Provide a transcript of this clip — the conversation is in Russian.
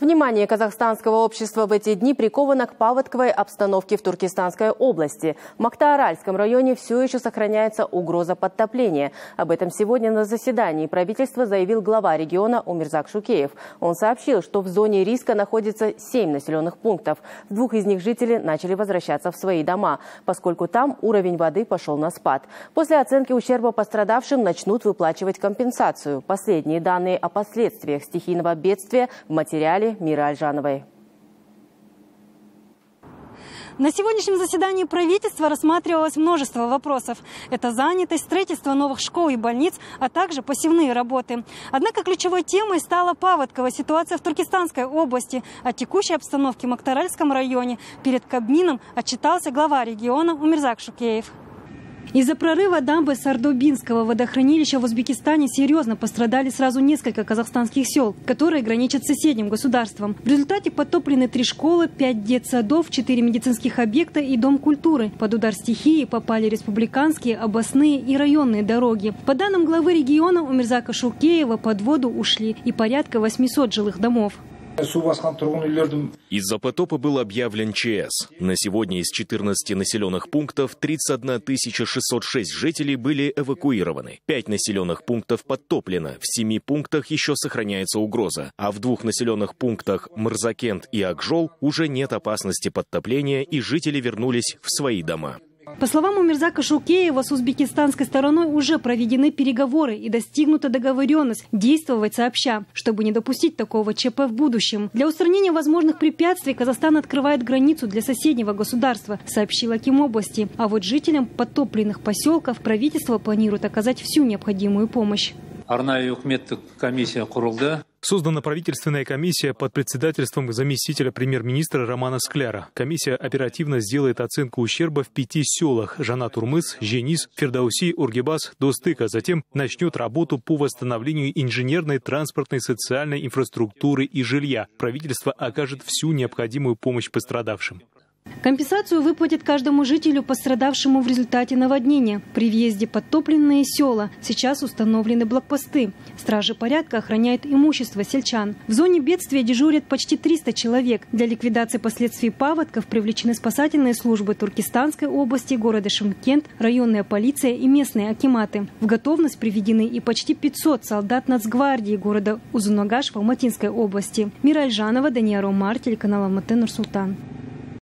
Внимание казахстанского общества в эти дни приковано к паводковой обстановке в Туркестанской области. В Мактааральском районе все еще сохраняется угроза подтопления. Об этом сегодня на заседании правительства заявил глава региона Умирзак Шукеев. Он сообщил, что в зоне риска находится семь населенных пунктов. В двух из них жители начали возвращаться в свои дома, поскольку там уровень воды пошел на спад. После оценки ущерба пострадавшим начнут выплачивать компенсацию. Последние данные о последствиях стихийного бедствия в материале Мира Альжановой. На сегодняшнем заседании правительства рассматривалось множество вопросов. Это занятость, строительство новых школ и больниц, а также посевные работы. Однако ключевой темой стала паводковая ситуация в Туркестанской области. О текущей обстановке в Мактаральском районе перед Кабмином отчитался глава региона Умирзак Шукеев. Из-за прорыва дамбы Сардобинского водохранилища в Узбекистане серьезно пострадали сразу несколько казахстанских сел, которые граничат с соседним государством. В результате потоплены три школы, пять детсадов, четыре медицинских объекта и дом культуры. Под удар стихии попали республиканские, областные и районные дороги. По данным главы региона Умирзака Шукеева, под воду ушли и порядка 800 жилых домов. Из-за потопа был объявлен ЧС. На сегодня из 14 населенных пунктов 31 606 жителей были эвакуированы. Пять населенных пунктов подтоплено. В семи пунктах еще сохраняется угроза. А в двух населенных пунктах Мрзакент и Акжол уже нет опасности подтопления и жители вернулись в свои дома. По словам Умирзака Шукеева, с узбекистанской стороной уже проведены переговоры и достигнута договоренность действовать сообща, чтобы не допустить такого ЧП в будущем. Для устранения возможных препятствий Казахстан открывает границу для соседнего государства, сообщил Аким области. А вот жителям подтопленных поселков правительство планирует оказать всю необходимую помощь. Создана правительственная комиссия под председательством заместителя премьер-министра Романа Скляра. Комиссия оперативно сделает оценку ущерба в пяти селах – Жанат-Урмыс, Женис, Фердауси, Ургебас, Достыка. Затем начнет работу по восстановлению инженерной, транспортной, социальной инфраструктуры и жилья. Правительство окажет всю необходимую помощь пострадавшим. Компенсацию выплатят каждому жителю, пострадавшему в результате наводнения. При въезде подтопленные села. Сейчас установлены блокпосты. Стражи порядка охраняют имущество сельчан. В зоне бедствия дежурят почти 300 человек. Для ликвидации последствий паводков привлечены спасательные службы Туркестанской области, города Шимкент, районная полиция и местные акиматы. В готовность приведены и почти 500 солдат Нацгвардии города Узунагаш в Алматинской области. Мира Альжанова, Дания Ромар, телеканал Алматы, Нурсултан.